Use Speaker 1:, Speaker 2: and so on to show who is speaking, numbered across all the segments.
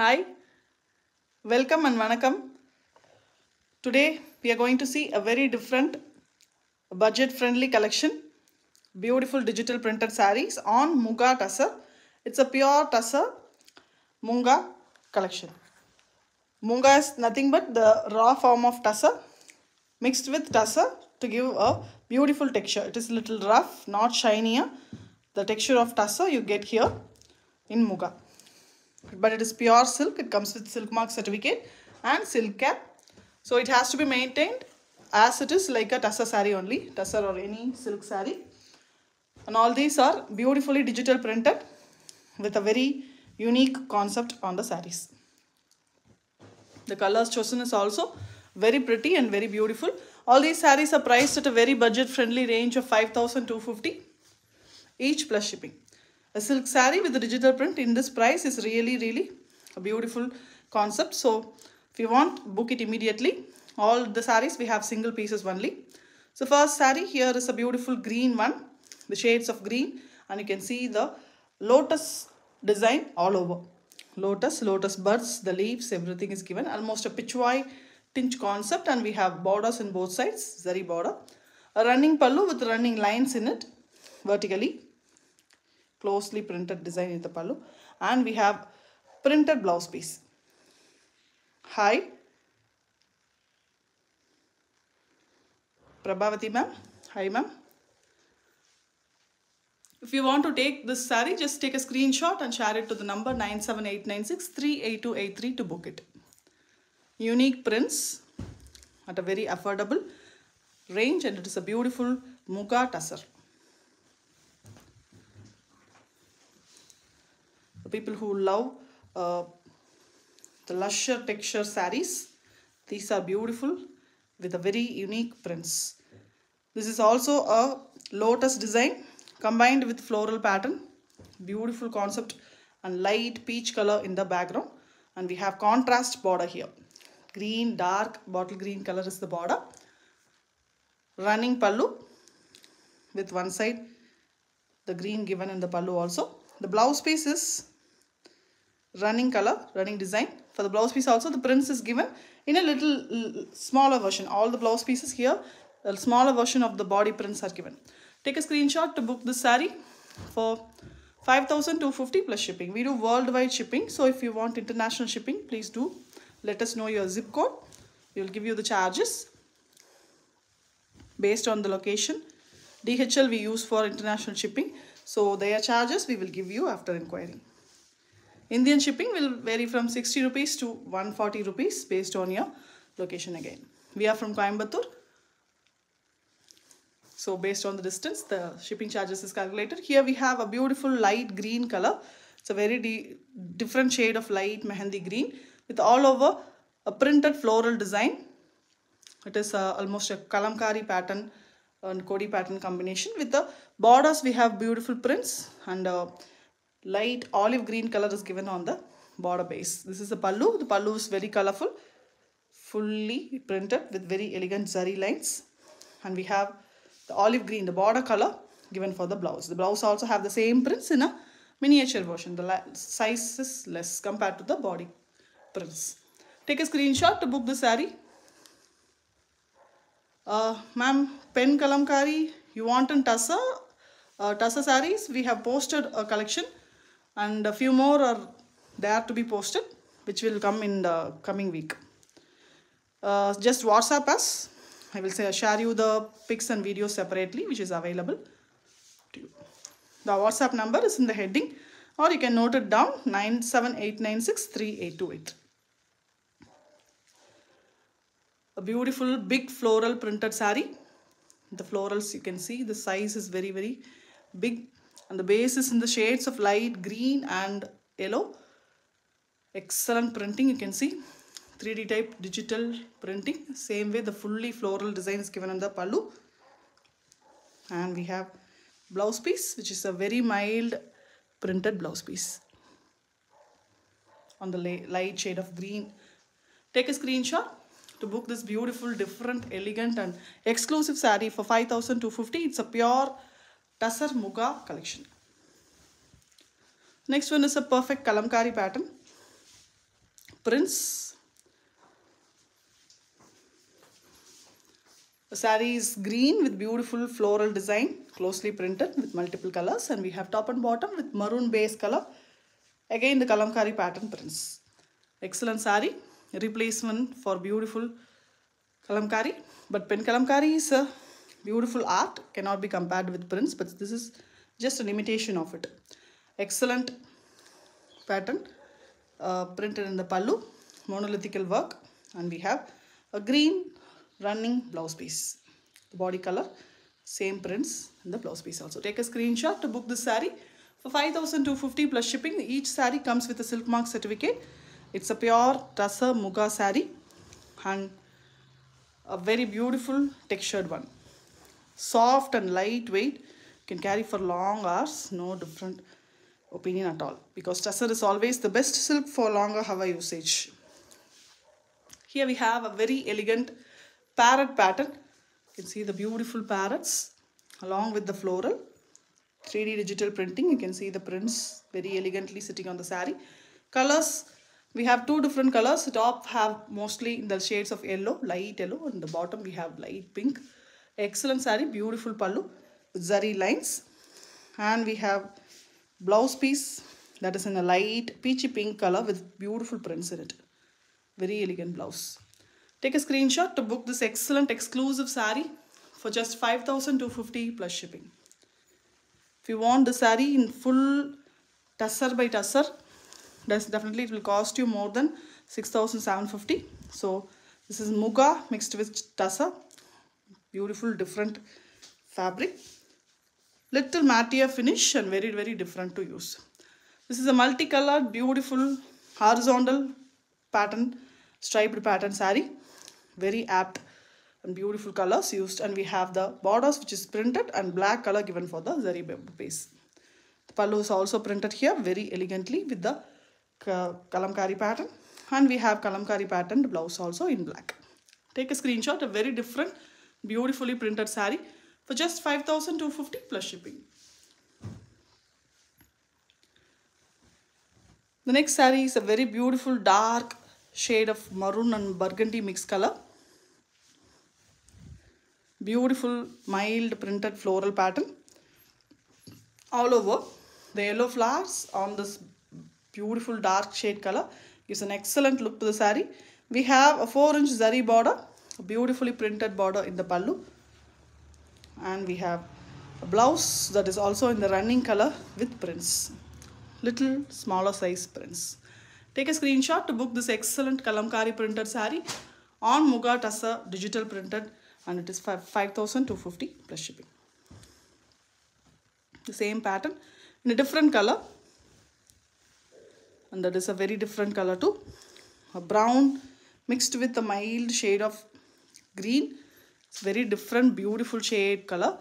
Speaker 1: Hi, welcome and vanakkam. Today we are going to see a very different budget friendly collection. Beautiful digital printed sarees on Muga Tussar. It's a pure Tussar Munga collection. Munga is nothing but the raw form of Tussar mixed with Tussar to give a beautiful texture. It is a little rough, not shinier. The texture of Tussar you get here in Muga but it is pure silk. It comes with silk mark certificate and silk cap. So it has to be maintained as it is like a tussar saree only. Tussar or any silk sari. And all these are beautifully digital printed with a very unique concept on the sarees the colors chosen is also very pretty and very beautiful. All these saris are priced at a very budget friendly range of 5250 each plus shipping a silk saree with a digital print in this price is really really a beautiful concept. So if you want book it immediately. All the sarees we have single pieces only. So first saree here is a beautiful green one the shades of green and you can see the lotus design all over. Lotus lotus buds the leaves everything is given. Almost a pichwai tinge concept and we have borders in both sides zari border. A running pallu with running lines in it vertically closely printed design in the pallu and we have printed blouse piece. Hi. Prabhavati ma'am. Hi ma'am. If you want to take this saree just take a screenshot and share it to the number 97896388283 to book it. Unique prints at a very affordable range and it is a beautiful muga tussar people who love uh, the lusher texture sarees these are beautiful with a very unique prints. This is also a lotus design combined with floral pattern. Beautiful concept and light peach color in the background. And we have contrast border here. Green dark bottle green color is the border. Running pallu with one side the green given in the pallu also. The blouse piece is running color running design. For the blouse piece also the prints is given in a little smaller version. All the blouse pieces here a smaller version of the body prints are given. Take a screenshot to book this saree for 5250 plus shipping. We do worldwide shipping so if you want international shipping please do. Let us know your zip code. We will give you the charges based on the location. Dhl we use for international shipping so their charges we will give you after inquiring Indian shipping will vary from 60 rupees to 140 rupees based on your location again. We are from Coimbatore. So based on the distance, the shipping charges is calculated. Here we have a beautiful light green color. It's a very different shade of light mehendi green with all over a printed floral design. It is uh, almost a kalamkari pattern and kodi pattern combination. With the borders, we have beautiful prints and uh, light olive green color is given on the border base. This is the pallu. The pallu is very colorful, fully printed with very elegant zari lines. And we have the olive green, the border color given for the blouse. The blouse also have the same prints in a miniature version. The size is less compared to the body prints. Take a screenshot to book the saree. Uh, ma'am, pen kalamkari, you want in Tussar? Uh, Tussar we have posted a collection and a few more are there to be posted which will come in the coming week. Uh, just WhatsApp us. I will say share you the pics and videos separately which is available to you. The WhatsApp number is in the heading or you can note it down 978963828. A beautiful big floral printed saree. The florals you can see the size is very very big and the base is in the shades of light green and yellow. Excellent printing you can see. 3d type digital printing. Same way the fully floral design is given in the pallu. And we have blouse piece which is a very mild printed blouse piece. On the light shade of green. Take a screenshot to book this beautiful different elegant and exclusive saree for 5250 it's a pure Tussar Muga collection. Next one is a perfect kalamkari pattern. prints. The is green with beautiful floral design, closely printed with multiple colors and we have top and bottom with maroon base color. Again the kalamkari pattern prints. Excellent saree, replacement for beautiful kalamkari. But pen kalamkari is a beautiful art, cannot be compared with prints but this is just an imitation of it. Excellent pattern uh, printed in the pallu, monolithical work and we have a green running blouse piece. The body color, same prints in the blouse piece also. Take a screenshot to book this saree for 5250 plus shipping. Each saree comes with a silk mark certificate. It's a pure Tussar Muga saree and a very beautiful textured one. Soft and lightweight, can carry for long hours, no different opinion at all because tussar is always the best silk for longer hour usage. Here we have a very elegant parrot pattern. You can see the beautiful parrots along with the floral 3D digital printing. You can see the prints very elegantly sitting on the sari. Colors, we have two different colors. Top have mostly in the shades of yellow, light yellow and the bottom we have light pink. Excellent sari, beautiful pallu zari lines. And we have blouse piece that is in a light peachy pink color with beautiful prints in it. Very elegant blouse. Take a screenshot to book this excellent exclusive sari for just 5250 plus shipping. If you want the sari in full tussar by tussar, that's definitely it will cost you more than 6750. So this is muga mixed with tussar. Beautiful different fabric. Little mattier finish and very very different to use. This is a multicolored beautiful horizontal pattern striped pattern sari very apt and beautiful colors used and we have the borders which is printed and black color given for the zari base. The pallu is also printed here very elegantly with the kalamkari pattern and we have kalamkari patterned blouse also in black. Take a screenshot, a very different beautifully printed sari for just 5250 plus shipping. The next sari is a very beautiful dark shade of maroon and burgundy mixed color. Beautiful mild printed floral pattern. All over the yellow flowers on this beautiful dark shade color gives an excellent look to the sari. We have a 4 inch zari border, beautifully printed border in the pallu. And we have a blouse that is also in the running color with prints. Little smaller size prints. Take a screenshot to book this excellent Kalamkari printed sari on Muga Tussar digital printed and it is 5250 plus shipping. The same pattern in a different color and that is a very different color too. A brown mixed with a mild shade of green. It's very different beautiful shade color.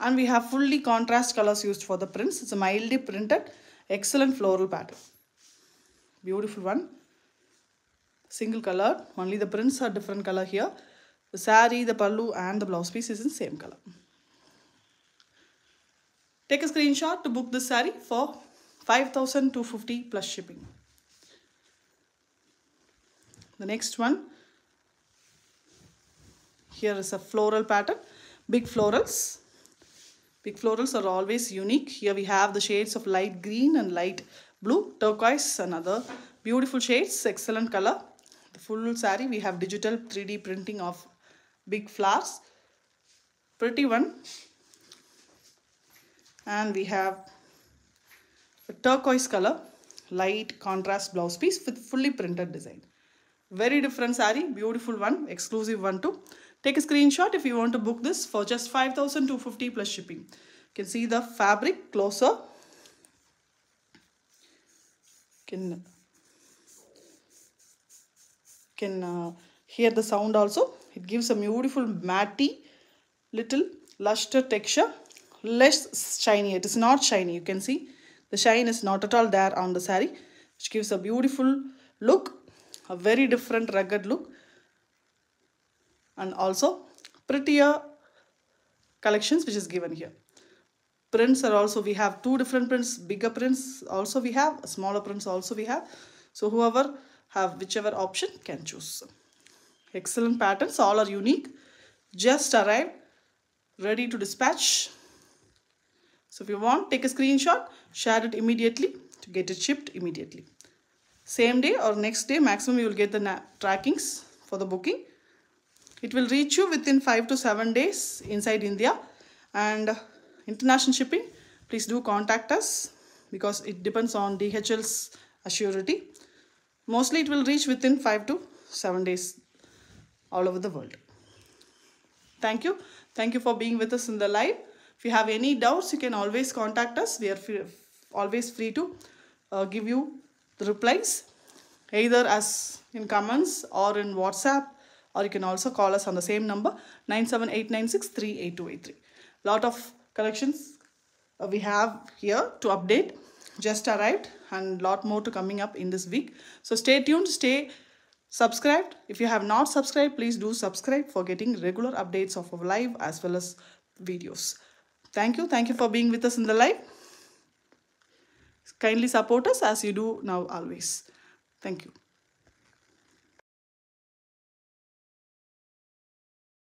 Speaker 1: And we have fully contrast colors used for the prints. It's a mildly printed excellent floral pattern. Beautiful one. Single color. Only the prints are different color here. The sari the pallu and the blouse piece is in same color. Take a screenshot to book this sari for 5250 plus shipping. The next one here is a floral pattern big florals big florals are always unique here we have the shades of light green and light blue, turquoise, another beautiful shades, excellent color. The full sari we have digital 3D printing of big flowers. Pretty one. And we have a turquoise color, light contrast blouse piece with fully printed design. Very different sari, beautiful one, exclusive one too. Take a screenshot if you want to book this for just 5250 plus shipping. You can see the fabric closer. Can can uh, hear the sound also. It gives a beautiful matty little luster texture less shiny. It is not shiny. You can see the shine is not at all there on the sari which gives a beautiful look a very different rugged look and also prettier collections which is given here prints are also we have two different prints bigger prints also we have smaller prints also we have so whoever have whichever option can choose. Excellent patterns, all are unique. Just arrived, ready to dispatch. So if you want, take a screenshot, share it immediately to get it shipped immediately. Same day or next day, maximum you will get the trackings for the booking. It will reach you within 5 to 7 days inside India and international shipping, please do contact us because it depends on DHL's assurity. Mostly it will reach within 5 to 7 days all over the world. Thank you. Thank you for being with us in the live. If you have any doubts, you can always contact us. We are free, always free to uh, give you the replies either as in comments or in WhatsApp or you can also call us on the same number 978963823. Lot of collections uh, we have here to update just arrived and lot more to coming up in this week. So stay tuned, stay subscribed. If you have not subscribed, please do subscribe for getting regular updates of our live as well as videos. Thank you. Thank you for being with us in the live. Kindly support us as you do now always. Thank you.